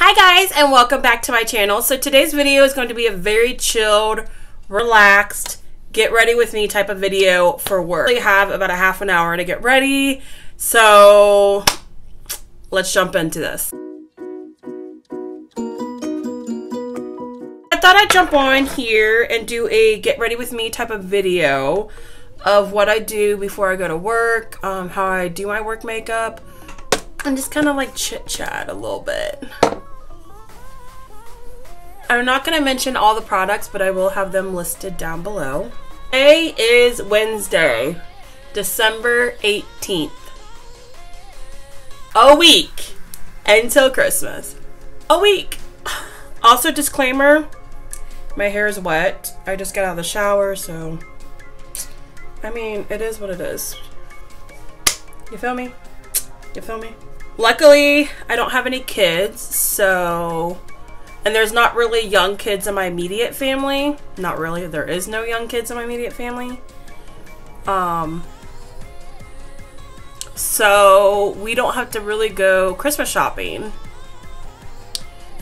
Hi guys and welcome back to my channel. So today's video is going to be a very chilled, relaxed, get ready with me type of video for work. I have about a half an hour to get ready. So let's jump into this. I thought I'd jump on here and do a get ready with me type of video of what I do before I go to work, um, how I do my work makeup, and just kind of like chit chat a little bit. I'm not going to mention all the products, but I will have them listed down below. Today is Wednesday, December 18th. A week until Christmas. A week. Also, disclaimer my hair is wet. I just got out of the shower, so I mean, it is what it is. You feel me? You feel me? Luckily, I don't have any kids, so and there's not really young kids in my immediate family. Not really. There is no young kids in my immediate family. Um so we don't have to really go Christmas shopping.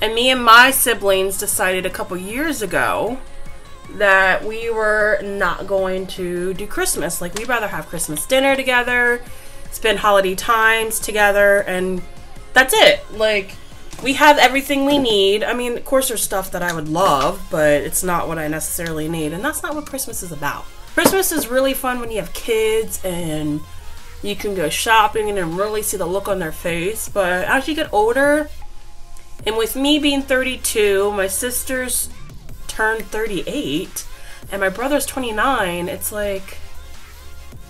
And me and my siblings decided a couple years ago that we were not going to do Christmas. Like we'd rather have Christmas dinner together, spend holiday times together, and that's it. Like we have everything we need. I mean, of course, there's stuff that I would love, but it's not what I necessarily need. And that's not what Christmas is about. Christmas is really fun when you have kids and you can go shopping and really see the look on their face. But as you get older, and with me being 32, my sister's turned 38, and my brother's 29, it's like,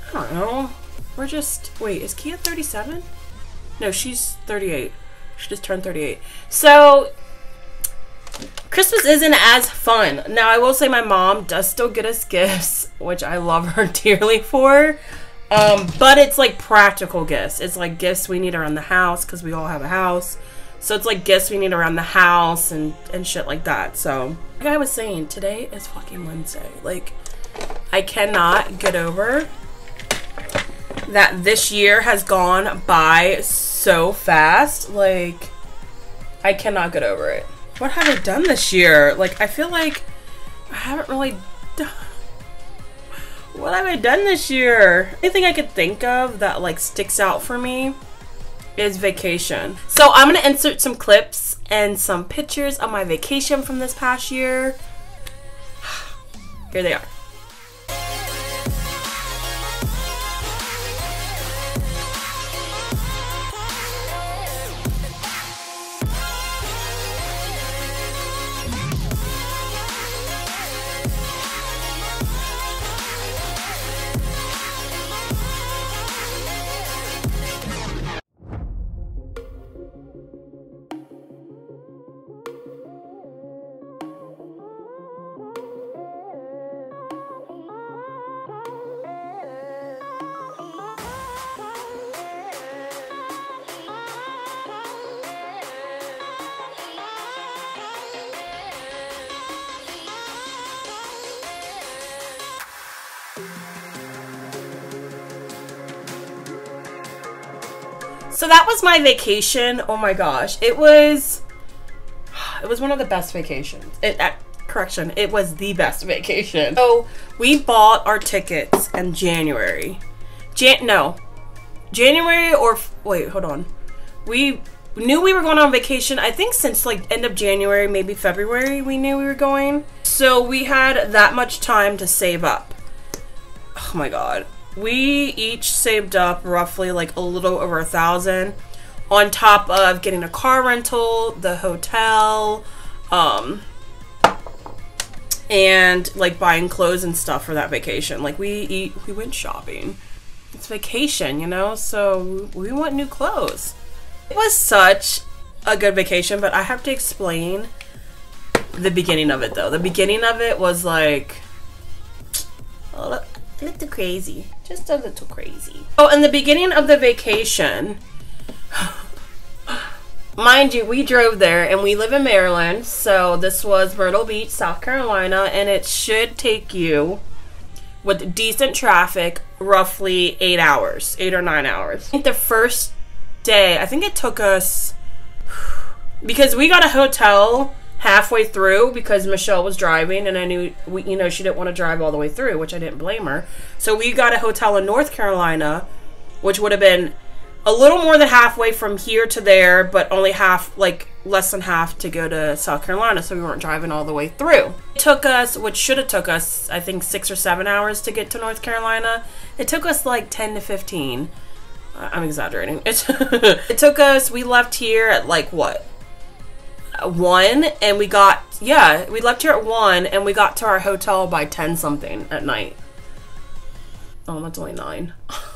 I don't know. We're just, wait, is Kia 37? No, she's 38. She just turned 38. So Christmas isn't as fun. Now I will say my mom does still get us gifts, which I love her dearly for. Um, but it's like practical gifts. It's like gifts we need around the house because we all have a house. So it's like gifts we need around the house and, and shit like that. So like I was saying, today is fucking Wednesday. Like I cannot get over that this year has gone by so fast. Like, I cannot get over it. What have I done this year? Like, I feel like I haven't really done. What have I done this year? Anything I could think of that like sticks out for me is vacation. So I'm gonna insert some clips and some pictures of my vacation from this past year. Here they are. So that was my vacation. Oh my gosh. It was it was one of the best vacations. It uh, correction, it was the best vacation. So we bought our tickets in January. Jan no. January or wait, hold on. We knew we were going on vacation. I think since like end of January, maybe February, we knew we were going. So we had that much time to save up. Oh my god we each saved up roughly like a little over a thousand on top of getting a car rental, the hotel, um, and like buying clothes and stuff for that vacation. Like we eat, we went shopping. It's vacation, you know, so we want new clothes. It was such a good vacation, but I have to explain the beginning of it though. The beginning of it was like a little crazy. Just a little crazy. Oh, in the beginning of the vacation, mind you, we drove there and we live in Maryland. So this was Myrtle Beach, South Carolina, and it should take you with decent traffic roughly eight hours, eight or nine hours. I think the first day, I think it took us because we got a hotel halfway through because Michelle was driving and I knew we you know she didn't want to drive all the way through, which I didn't blame her. So we got a hotel in North Carolina, which would have been a little more than halfway from here to there, but only half like less than half to go to South Carolina, so we weren't driving all the way through. It took us, which should have took us, I think 6 or 7 hours to get to North Carolina. It took us like 10 to 15. I'm exaggerating. It, it took us, we left here at like what? One and we got yeah we left here at one and we got to our hotel by 10 something at night. Oh that's only nine.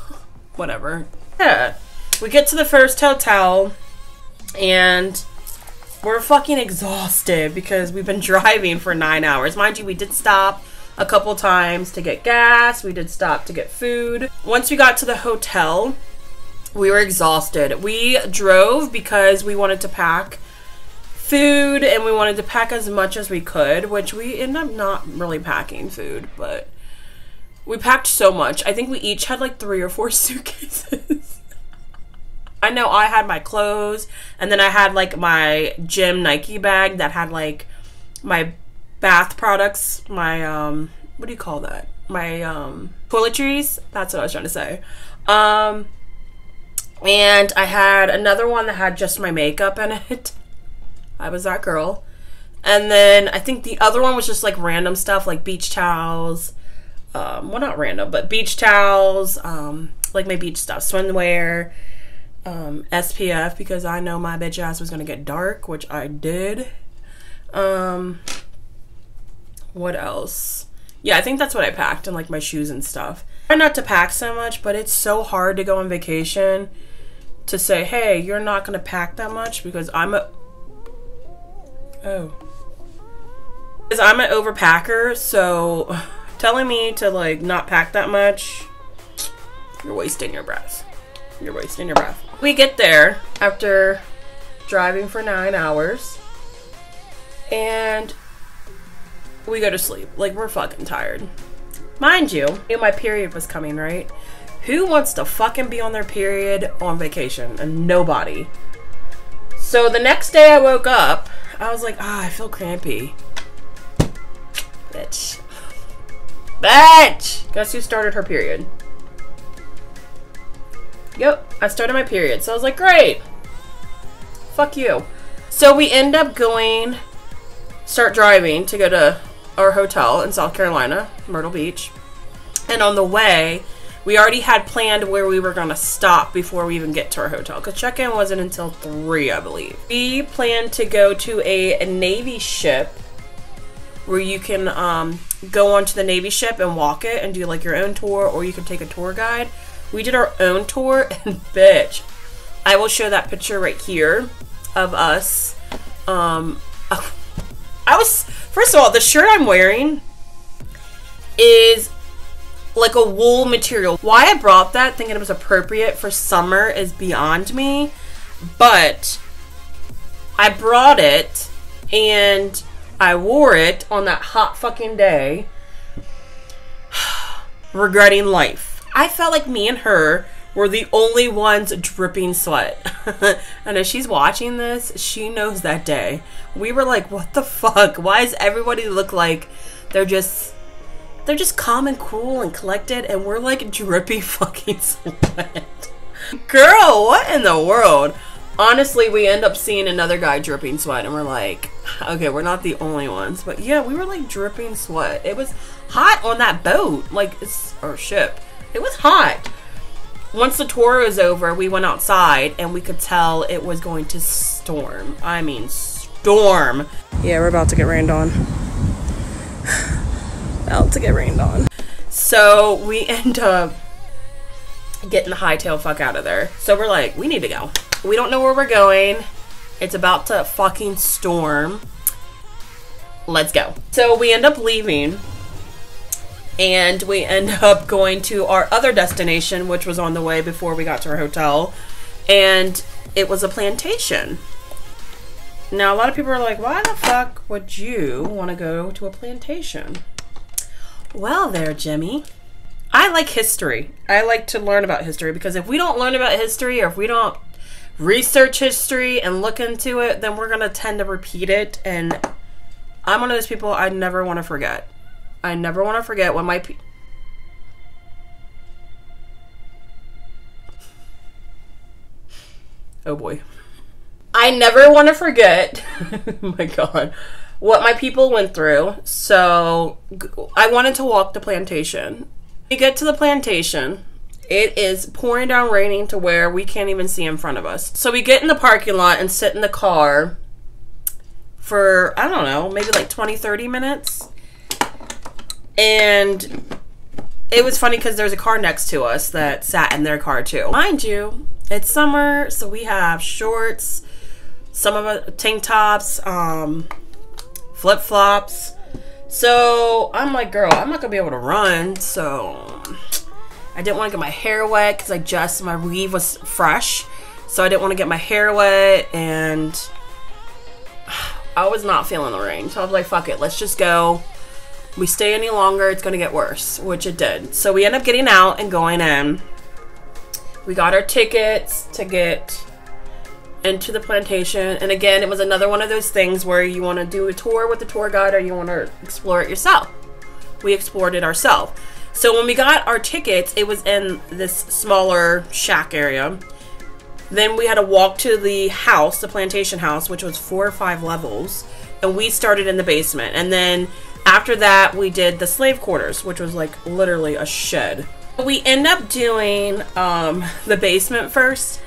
Whatever. Yeah. We get to the first hotel and we're fucking exhausted because we've been driving for nine hours. Mind you we did stop a couple times to get gas. We did stop to get food. Once we got to the hotel we were exhausted. We drove because we wanted to pack food and we wanted to pack as much as we could, which we ended up not really packing food, but we packed so much. I think we each had like three or four suitcases. I know I had my clothes and then I had like my gym Nike bag that had like my bath products, my um what do you call that? My um toiletries. That's what I was trying to say. Um and I had another one that had just my makeup in it. I was that girl. And then I think the other one was just like random stuff like beach towels. Um, well, not random, but beach towels, um, like my beach stuff, swimwear, um, SPF because I know my bitch ass was gonna get dark, which I did. Um, what else? Yeah, I think that's what I packed and like my shoes and stuff. I try not to pack so much, but it's so hard to go on vacation to say, hey, you're not gonna pack that much because I'm a Oh. Because I'm an overpacker, so telling me to like not pack that much, you're wasting your breath. You're wasting your breath. We get there after driving for nine hours and we go to sleep. Like, we're fucking tired. Mind you, my period was coming, right? Who wants to fucking be on their period on vacation? And nobody. So the next day I woke up I was like, ah, I feel crampy. Bitch. Bitch! Guess who started her period? Yep, I started my period. So I was like, great. Fuck you. So we end up going, start driving to go to our hotel in South Carolina, Myrtle Beach. And on the way, we already had planned where we were to stop before we even get to our hotel because check-in wasn't until 3 i believe. We planned to go to a, navy ship where you can um, go onto the navy ship and walk it and do like your own tour or you can take a tour guide. We did our own tour and bitch i will show that picture right here of us um, i was first of all the shirt i'm wearing is like a wool material. Why I brought that thinking it was appropriate for summer is beyond me, but I brought it and I wore it on that hot fucking day, regretting life. I felt like me and her were the only ones dripping sweat. and if she's watching this, she knows that day. We were like, what the fuck? Why does everybody look like they're just they're just calm and cool and collected, and we're like drippy fucking sweat. Girl, what in the world? Honestly, we end up seeing another guy dripping sweat, and we're like, okay, we're not the only ones. But yeah, we were like dripping sweat. It was hot on that boat, like, or ship. It was hot. Once the tour was over, we went outside and we could tell it was going to storm. I mean, storm. Yeah, we're about to get rained on out to get rained on. So we end up getting the hightail fuck out of there. So we're like, we need to go. We don't know where we're going. It's about to fucking storm. Let's go. So we end up leaving and we end up going to our other destination, which was on the way before we got to our hotel. And it was a plantation. Now, a lot of people are like, why the fuck would you want to go to a plantation? Well, there, Jimmy. I like history. I like to learn about history because if we don't learn about history or if we don't research history and look into it, then we're going to tend to repeat it. And I'm one of those people I never want to forget. I never want to forget when my. Pe- oh boy. I never want to forget. my god. What my people went through. So I wanted to walk the plantation. We get to the plantation it is pouring down raining to where we can't even see in front of us. So we get in the parking lot and sit in the car for, I don't know, maybe like 20, 30 minutes. And it was funny because there's a car next to us that sat in their car too. Mind you, it's summer, so we have shorts, some of it tank tops, um, flip flops. So I'm like, girl, I'm not gonna be able to run. So I didn't want to get my hair wet because I just, my weave was fresh. So I didn't want to get my hair wet and I was not feeling the rain. So I was like, fuck it, let's just go. We stay any longer, it's to get worse, which it did. So we end up getting out and going in. We got our tickets to get into the plantation. And again, it was another one of those things where you want to do a tour with the tour guide or you want to explore it yourself. We explored it ourselves. So when we got our tickets, it was in this smaller shack area. Then we had to walk to the house, the plantation house, which was four or five levels. And we started in the basement. And then after that, we did the slave quarters, which was like literally a shed. We end up doing um, the basement first.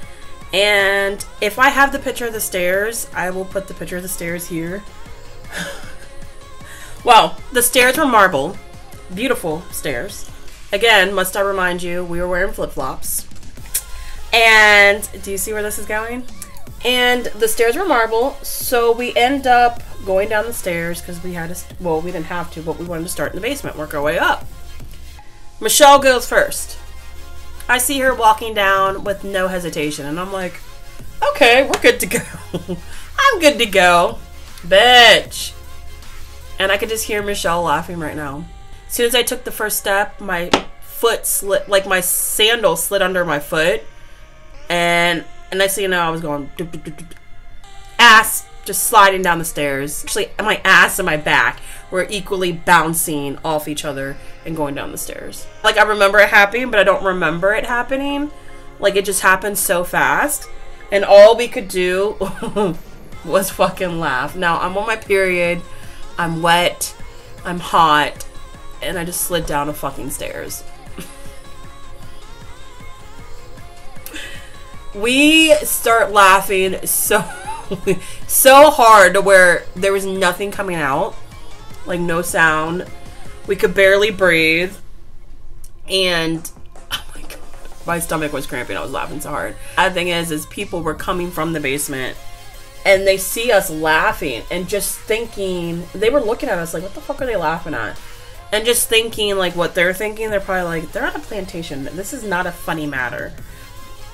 And if I have the picture of the stairs, I will put the picture of the stairs here. well, the stairs were marble beautiful stairs. Again, must I remind you, we were wearing flip flops. And do you see where this is going? And the stairs were marble, so we end up going down the stairs because we had to, well, we didn't have to, but we wanted to start in the basement, work our way up. Michelle goes first. I see her walking down with no hesitation, and I'm like, okay, we're good to go. I'm good to go. Bitch. And I could just hear Michelle laughing right now As soon as I took the first step, my foot slid, like my sandal slid under my foot, and and next thing you know, I was going ass just sliding down the stairs. Actually, my ass and my back were equally bouncing off each other and going down the stairs. Like I remember it happening, but I don't remember it happening. Like it just happened so fast, and all we could do was fucking laugh. Now I'm on my period. I'm wet. I'm hot and I just slid down a fucking stairs. we start laughing so so hard to where there was nothing coming out like no sound we could barely breathe and oh my god my stomach was cramping i was laughing so hard the thing is is people were coming from the basement and they see us laughing and just thinking they were looking at us like what the fuck are they laughing at and just thinking like what they're thinking, they're probably like, they're on a plantation. This is not a funny matter.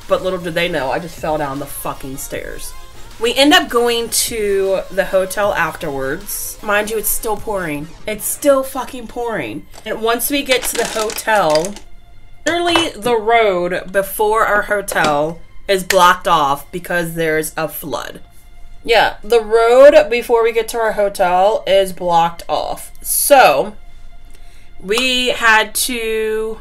But little did they know, I just fell down the fucking stairs. We end up going to the hotel afterwards. Mind you, it's still pouring. It's still fucking pouring. And once we get to the hotel, literally the road before our hotel is blocked off because there's a flood. Yeah, the road before we get to our hotel is blocked off. So, we had to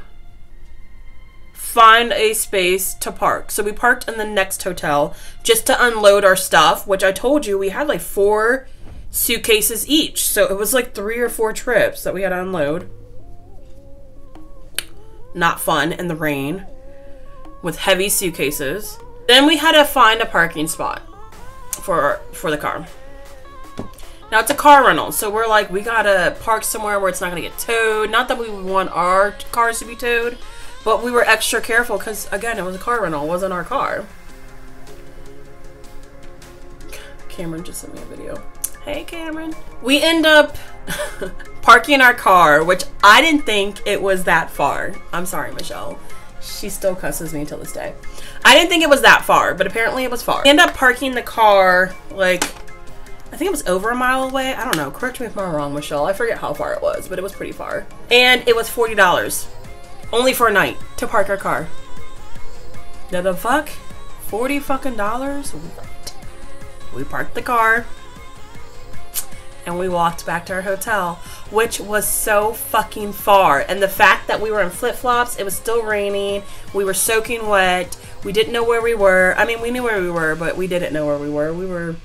find a space to park. So we parked in the next hotel just to unload our stuff, which I told you we had like four suitcases each. So it was like three or four trips that we had to unload. Not fun in the rain with heavy suitcases. Then we had to find a parking spot for for the car. Now it's a car rental, so we're like, we gotta park somewhere where it's not gonna get towed. Not that we want our cars to be towed, but we were extra careful because, again, it was a car rental, it wasn't our car. Cameron just sent me a video. Hey, Cameron. We end up parking our car, which I didn't think it was that far. I'm sorry, Michelle. She still cusses me till this day. I didn't think it was that far, but apparently it was far. We end up parking the car, like, I think it was over a mile away. I don't know. Correct me if I'm wrong, Michelle. I forget how far it was, but it was pretty far. And it was $40. Only for a night to park our car. Now the fuck? 40 fucking dollars? What? We parked the car and we walked back to our hotel, which was so fucking far. And the fact that we were in flip flops, it was still raining, we were soaking wet, we didn't know where we were. I mean, we knew where we were, but we didn't know where we were. We were,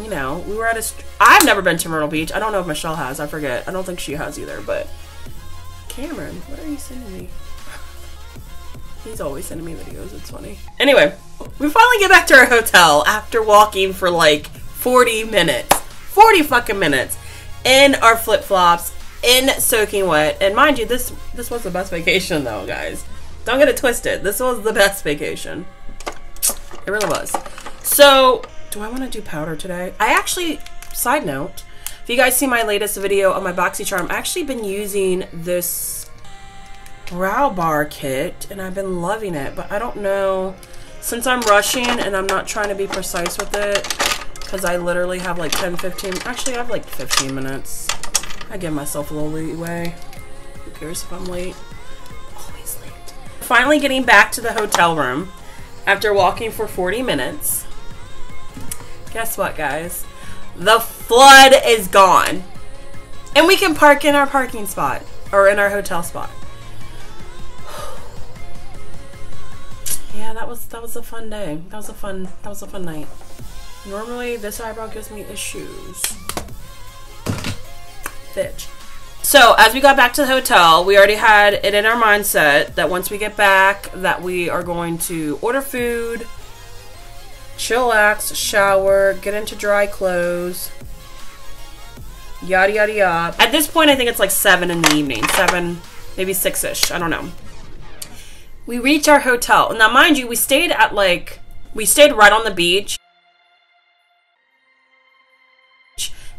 you know, we were at a. St- I've never been to Myrtle Beach. I don't know if Michelle has. I forget. I don't think she has either. But Cameron, what are you sending me? He's always sending me videos. It's funny. Anyway, we finally get back to our hotel after walking for like 40 minutes. 40 fucking minutes in our flip flops, in soaking wet. And mind you, this this was the best vacation though, guys. Don't get it twisted. This was the best vacation. It really was. So, do I want to do powder today? I actually, side note, you guys see my latest video on my BoxyCharm, I've actually been using this brow bar kit and I've been loving it, but I don't know, since I'm rushing and I'm not trying to be precise with it, because I literally have like 10, 15, actually I have like 15 minutes. I give myself a little leeway. Who cares if I'm late? Always late. Finally getting back to the hotel room after walking for 40 minutes. Guess what, guys? The flood is gone. And we can park in our parking spot or in our hotel spot. yeah, that was that was a fun day. That was a fun that was a fun night. Normally this eyebrow gives me issues. Bitch. So as we got back to the hotel, we already had it in our mindset that once we get back that we are going to order food, chillax, shower, get into dry clothes, yada yada yada. At this point, I think it's like 7 in the evening. 7, maybe 6-ish. I don't know. We reach our hotel. Now, mind you, we stayed at like, we stayed right on the beach.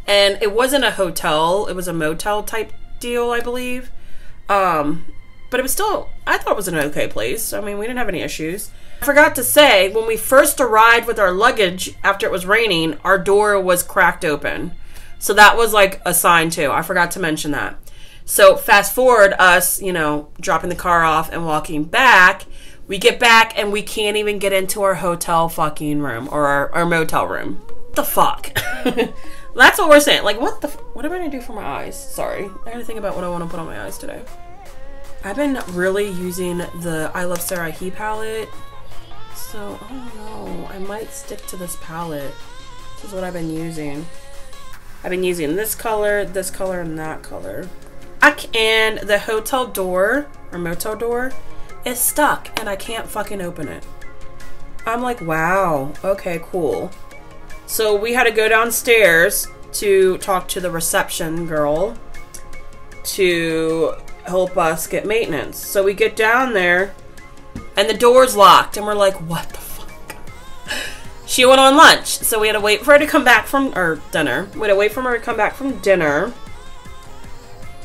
And it wasn't a hotel, it was a motel type deal, I believe. Um, but it was still, I thought it was an okay place. I mean, we didn't have any issues. I forgot to say, when we first arrived with our luggage after it was raining, our door was cracked open. So that was like a sign too. I forgot to mention that. So fast forward us, you know, dropping the car off and walking back. We get back and we can't even get into our hotel fucking room or our, our motel room. What the fuck? That's what we're saying. Like, what the? what am I gonna do for my eyes? Sorry, I gotta think about what I want to put on my eyes today. I've been really using the Iluvsarahii palette, so oh I don't know. I might stick to this palette. This is what I've been using. I've been using this color, this color, and that color. and the hotel door or motel door is stuck, and I can't fucking open it. I'm like, wow, okay, cool. So we had to go downstairs to talk to the reception girl to help us get maintenance. So we get down there and the door's locked and we're like, what the fuck? She went on lunch, so we had to wait for her to come back from or dinner. We had to wait for her to come back from dinner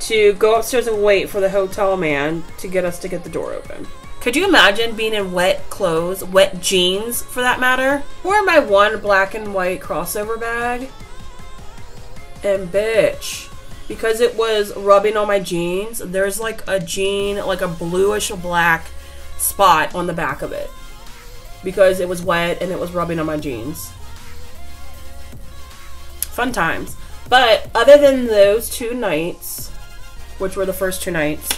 to go upstairs and wait for the hotel man to get us to get the door open. Could you imagine being in wet clothes, wet jeans for that matter? Or my one black and white crossover bag. And bitch, because it was rubbing on my jeans, there's like a jean, like a bluish black spot on the back of it. Because it was wet and it was rubbing on my jeans. Fun times. But other than those two nights, which were the first two nights,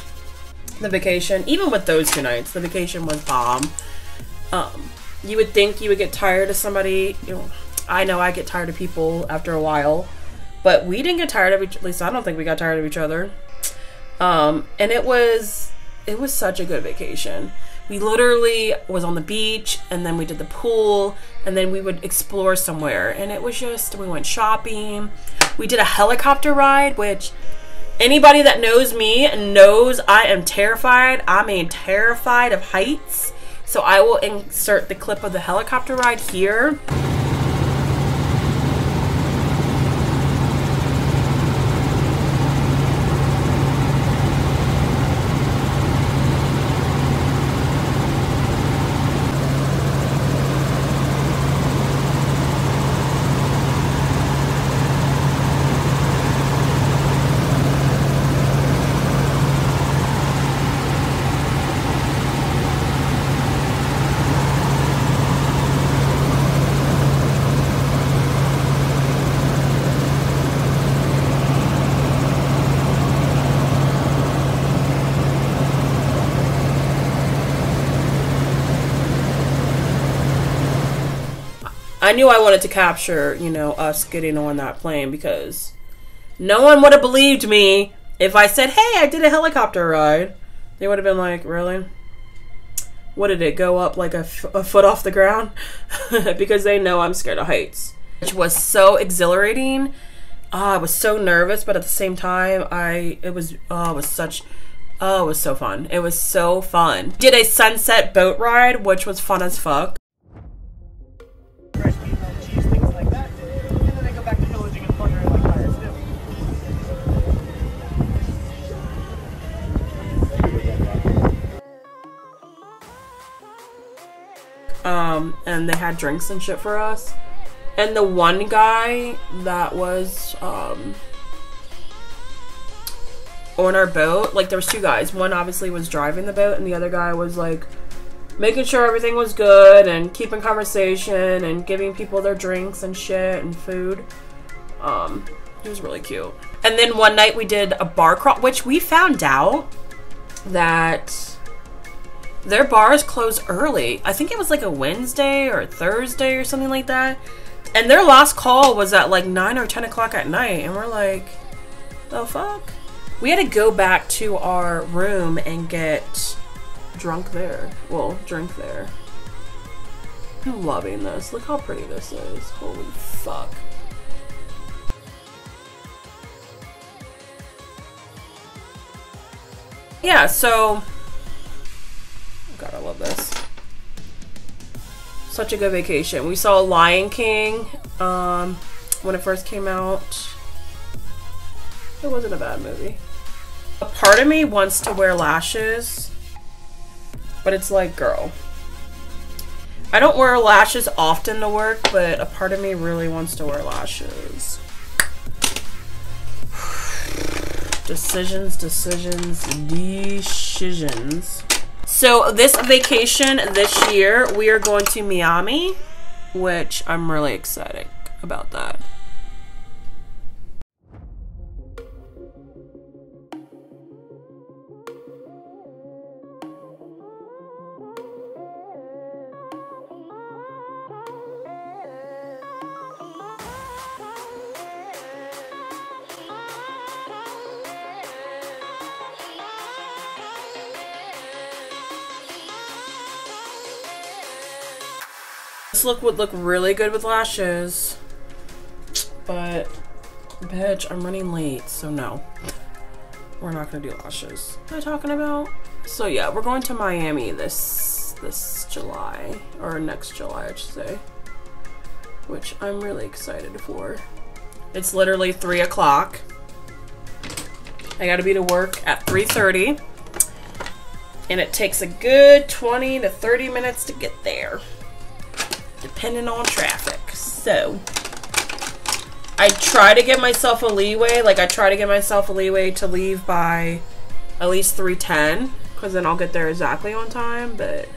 the vacation, even with those two nights, the vacation was bomb. Um, you would think you would get tired of somebody. You know, I know I get tired of people after a while, but we didn't get tired of each. At least I don't think we got tired of each other. Um, and it was it was such a good vacation. We literally was on the beach, and then we did the pool, and then we would explore somewhere. And it was just we went shopping. We did a helicopter ride, which Anybody that knows me knows I am terrified. I mean, terrified of heights. So I will insert the clip of the helicopter ride here. I knew I wanted to capture, you know, us getting on that plane because no one would have believed me if I said, "Hey, I did a helicopter ride." They would have been like, "Really?" What did it go up like a, a foot off the ground? because they know I'm scared of heights, which was so exhilarating. Oh, I was so nervous, but at the same time, I it was oh, it was such oh, it was so fun. It was so fun. Did a sunset boat ride, which was fun as fuck. Um, and they had drinks and shit for us. And the one guy that was um, on our boat, like there was two guys. One obviously was driving the boat, and the other guy was like making sure everything was good and keeping conversation and giving people their drinks and shit and food. Um, he was really cute. And then one night we did a bar crawl, which we found out that their bars close early. I think it was like a Wednesday or a Thursday or something like that. And their last call was at like 9 or 10 o'clock at night. And we're like, the fuck? We had to go back to our room and get drunk there. Well, drink there. I'm loving this. Look how pretty this is. Holy fuck. Yeah, so God, I love this. Such a good vacation. We saw Lion King um, when it first came out. It wasn't a bad movie. A part of me wants to wear lashes, but it's like, girl. I don't wear lashes often to work, but a part of me really wants to wear lashes. decisions, decisions, decisions. So this vacation this year, we are going to Miami, which I'm really excited about that. This look would look really good with lashes. But, bitch, I'm running late, so no. We're not gonna do lashes. What am I talking about? So yeah, we're going to Miami this this July. Or next July, I should say. Which I'm really excited for. It's literally 3 o'clock. I gotta be to work at 3.30. And it takes a good 20 to 30 minutes to get there depending on traffic. So, I try to give myself a leeway. Like, I try to give myself a leeway to leave by at least 3.10. Because then I'll get there exactly on time. But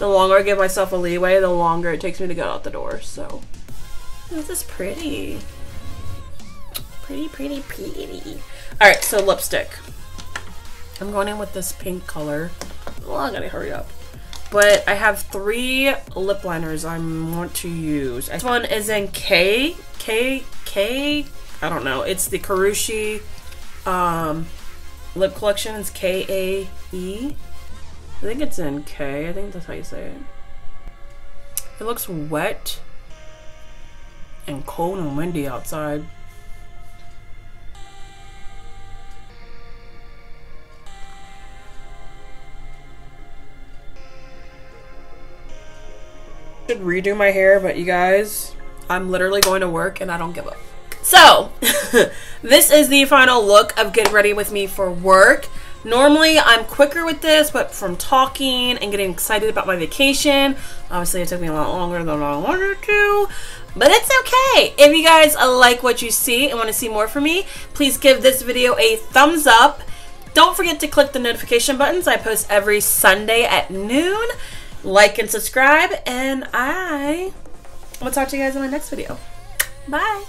the longer I give myself a leeway, the longer it takes me to get out the door. So, this is pretty. Pretty, pretty, pretty. Alright, so lipstick. I'm going in with this pink color. Well, I gotta hurry up. But I have three lip liners I want to use. This one is in K, K, K, I don't know. It's the Karushi um, lip collection. It's K-A-E. I think it's in K. I think that's how you say it. It looks wet and cold and windy outside. Should redo my hair, but you guys, I'm literally going to work and I don't give up. So, this is the final look of Get Ready With Me for Work. Normally, I'm quicker with this, but from talking and getting excited about my vacation, obviously it took me a lot longer than I wanted to, but it's okay. If you guys like what you see and want to see more from me, please give this video a thumbs up. Don't forget to click the notification buttons. I post every Sunday at noon like and subscribe, and I will talk to you guys in my next video. Bye.